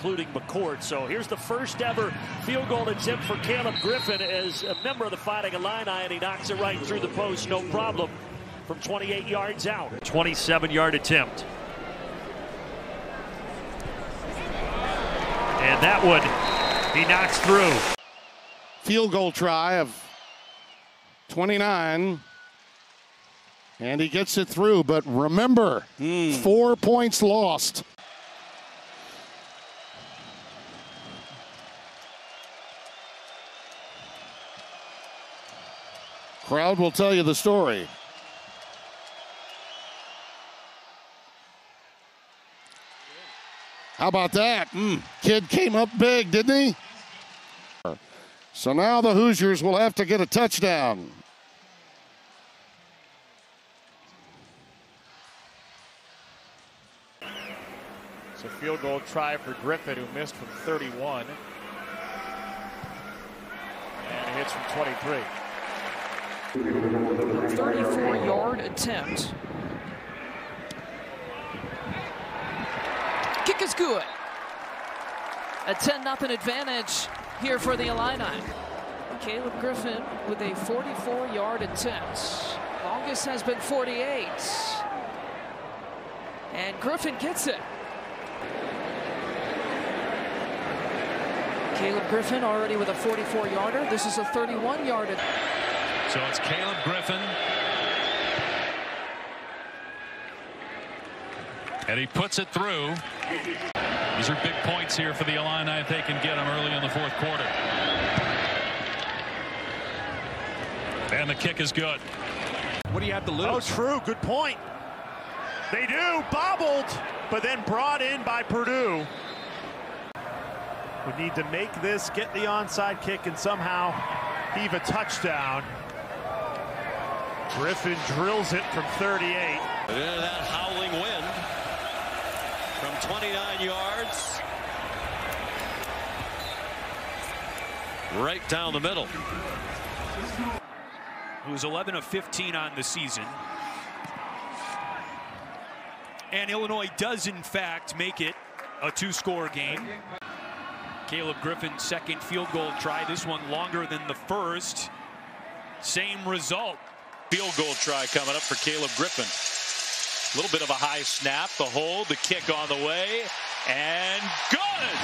including McCourt. So here's the first ever field goal attempt for Caleb Griffin as a member of the Fighting Illini, and he knocks it right through the post, no problem, from 28 yards out. 27-yard attempt. And that one, he knocks through. Field goal try of 29. And he gets it through, but remember, mm. four points lost. Crowd will tell you the story. How about that? Mm. Kid came up big, didn't he? So now the Hoosiers will have to get a touchdown. It's a field goal try for Griffin, who missed from 31. And hits from 23. 34-yard attempt. Kick is good. A 10-0 advantage here for the Illini. Caleb Griffin with a 44-yard attempt. Longest has been 48. And Griffin gets it. Caleb Griffin already with a 44-yarder. This is a 31-yarder. So it's Caleb Griffin. And he puts it through. These are big points here for the Illini if they can get them early in the fourth quarter. And the kick is good. What do you have to lose? Oh, true. Good point. They do. Bobbled, but then brought in by Purdue. We need to make this, get the onside kick, and somehow heave a touchdown. Griffin drills it from 38. that howling wind from 29 yards. Right down the middle. Who's 11 of 15 on the season. And Illinois does, in fact, make it a two-score game. Caleb Griffin's second field goal try. This one longer than the first. Same result. Field goal try coming up for Caleb Griffin. A little bit of a high snap, the hold, the kick on the way, and good!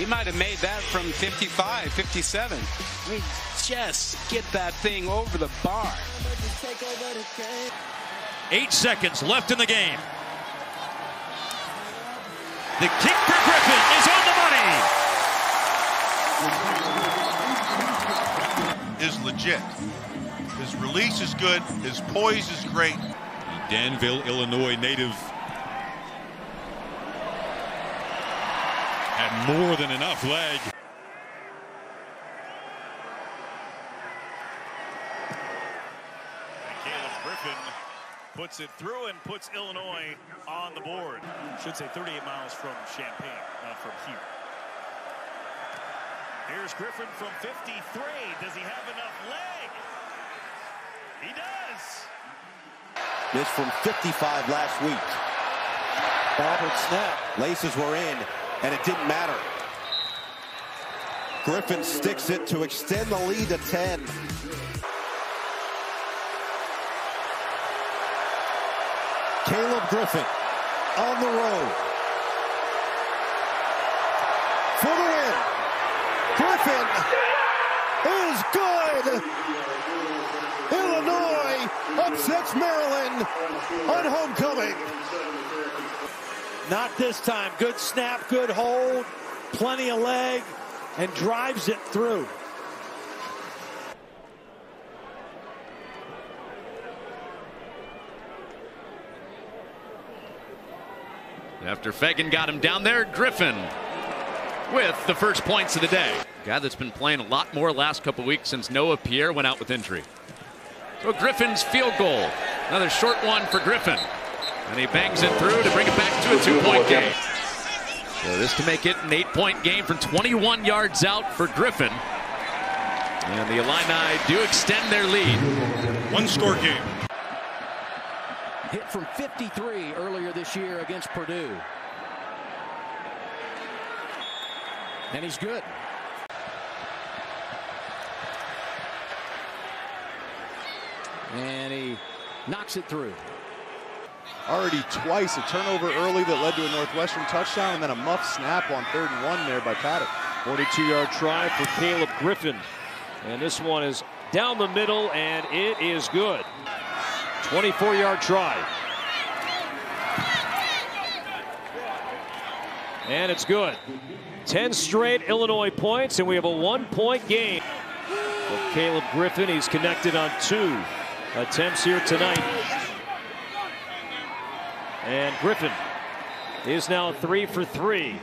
He might have made that from 55, 57. I mean, just get that thing over the bar. Eight seconds left in the game. The kick for Griffin is on the money. Is legit. His release is good. His poise is great. Danville, Illinois native had more than enough leg. puts it through and puts Illinois on the board. Should say 38 miles from Champaign, not from here. Here's Griffin from 53. Does he have enough leg? He does. Missed from 55 last week. Bobbled snap. Laces were in, and it didn't matter. Griffin sticks it to extend the lead to 10. Caleb Griffin on the road. For the win. Griffin is good. Illinois upsets Maryland on homecoming. Not this time. Good snap, good hold, plenty of leg, and drives it through. After Fagan got him down there, Griffin with the first points of the day. Guy that's been playing a lot more last couple weeks since Noah Pierre went out with injury. So Griffin's field goal. Another short one for Griffin. And he bangs it through to bring it back to a two-point game. So this to make it an eight-point game from 21 yards out for Griffin. And the Illini do extend their lead. One-score game. Hit from 53 earlier this year against Purdue. And he's good. And he knocks it through. Already twice a turnover early that led to a Northwestern touchdown, and then a muff snap on third and one there by Paddock. 42-yard try for Caleb Griffin. And this one is down the middle, and it is good. 24-yard try. And it's good. 10 straight Illinois points, and we have a one-point game. For Caleb Griffin, he's connected on two attempts here tonight. And Griffin is now three for three.